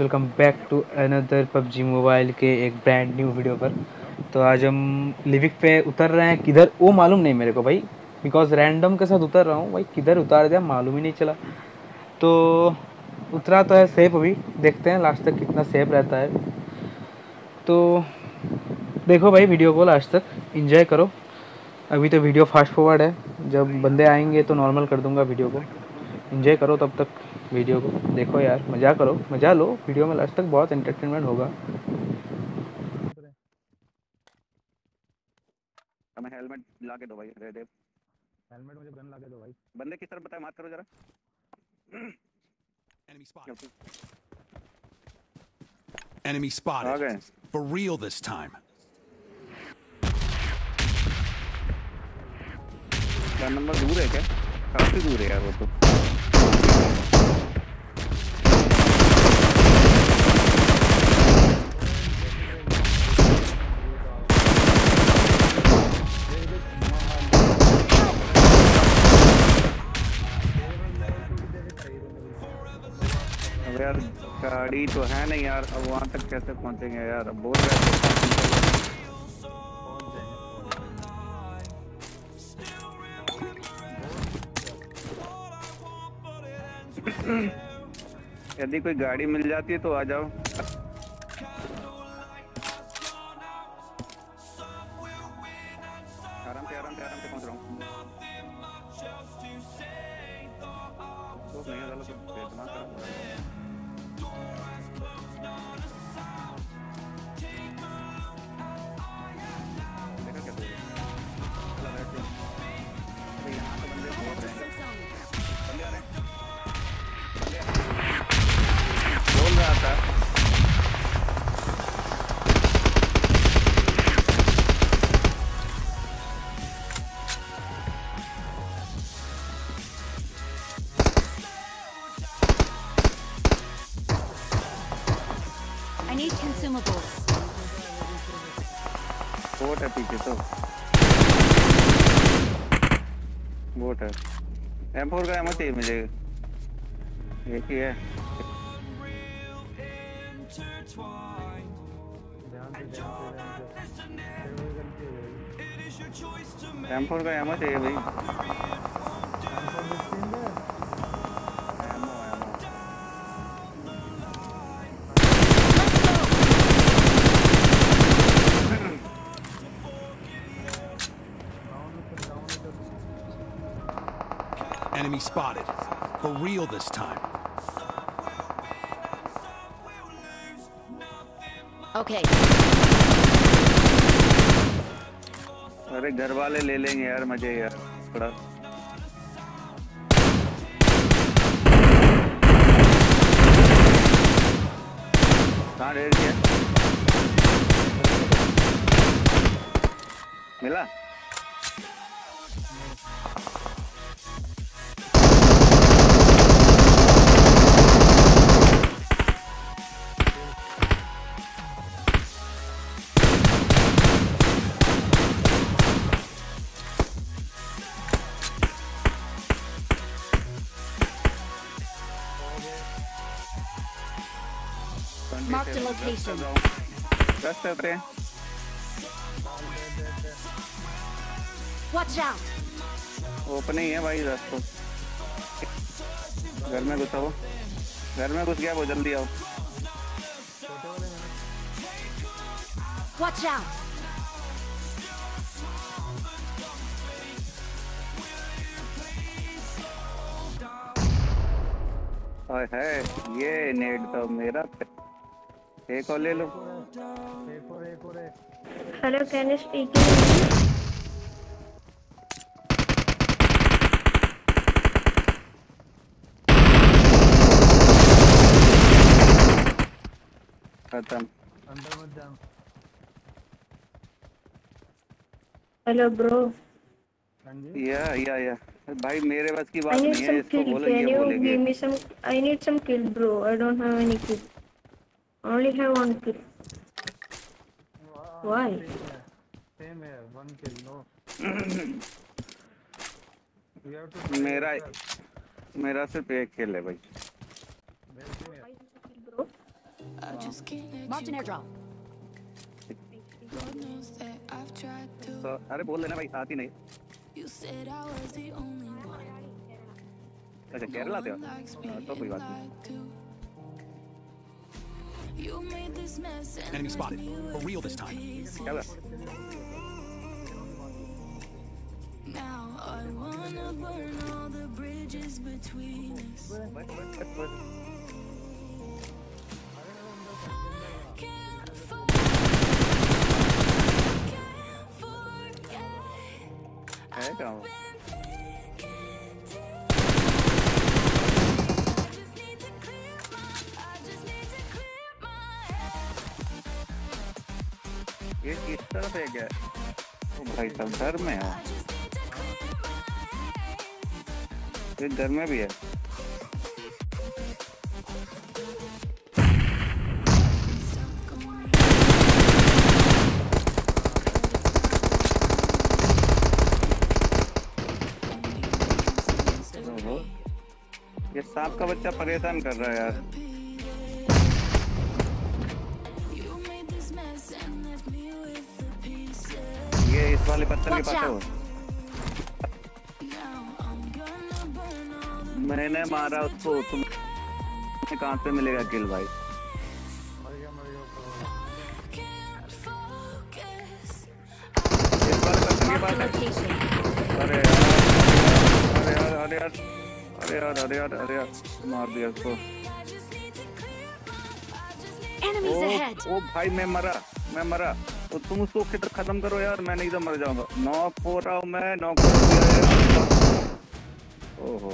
Welcome back to another PUBG mobile के एक brand new video पर। तो आज हम लिविक पे उतर रहे हैं। किधर? वो मालूम नहीं मेरे को भाई। बिकॉज़ रैंडम के साथ उतर रहा हूँ भाई। किधर उतार दिया? मालूम ही नहीं चला। तो उतरा तो है सेफ़ अभी। देखते हैं लास्ट तक कितना सेफ़ रहता है। तो देखो भाई वीडियो को लास्ट तक। इंजॉय करो। अभी तो वीडियो फास्ट फॉरवर्ड है। जब बंदे आएँगे तो नॉर्मल कर दूँगा वीडियो को। इंजॉय करो तब तक वीडियो को। देखो यार मज़ा करो मज़ा लो। वीडियो में लास्ट तक बहुत एंटरटेनमेंट होगा। हमें हेलमेट ला के दो भाई रे देव। हेलमेट मुझे गन ला के दो भाई। बंदे किस तरफ़ बताए मार करो जरा। आ spotted. गए। For real this time. क्या नंबर दूर है क्या? काफ़ी दूर है यार वो तो। यार गाड़ी तो है नहीं यार, अब वहाँ तक कैसे पहुँचेंगे यार? अब बोल रहे यदि कोई गाड़ी मिल जाती है तो आ जाओ आराम से आराम से आराम से। बोल रहा था I need consumables. बोट है पीछे तो बोट है एम फोर का एमओ चाहिए मुझे। एक ही है। एम फोर का एमओ चाहिए भाई ammo ammo Enemy spotted. For real this time. Okay. अरे घर वाले ले लेंगे यार मज़े यार थोड़ा। कहाँ डेढ़ किया? मिला? Location. दस करते हैं Watch out. ओपन ही है भाई दस तो घर में घुसा वो घर में घुस गया वो जल्दी आओ Watch out. हाय है ये नेट तो मेरा एक और ले लो। एक और एक और हेलो कैन यू खत्म। अंदर मत जाओ हेलो ब्रो। या या या। भाई मेरे पास की बात नहीं है इसको बोलो ये बोलेंगे। I need some kill bro I don't have any kill I don't have any kill. Only have one kill. Why? Same है वन किल नो मेरा मेरा सिर्फ़ एक खेल है भाई Marked an airdrop. तो अरे बोल देना भाई आती नहीं अच्छा केरला से हो हाँ, तो कोई बात नहीं Enemy spotted. For real this time. Together. Now I wanna burn all the bridges between us. I can't ये किस तरफ़ है भाई सब घर में है. ये घर में भी है। ये सांप का बच्चा परेशान कर रहा है यार। इस वाले पत्थर के पास है वो। मैंने मारा उसको तुम कहाँ से मिलेगा किल भाई. अरे यार अरे यार अरे यार अरे यार अरे यार अरे यार मार दिया उसको। ओ. ओ भाई मैं मरा मैं मरा। तो तुम उसको खत्म करो यार, मैं नहीं तो मर जाऊँगा। नॉक हो रहा हूँ मैं नॉक ओहो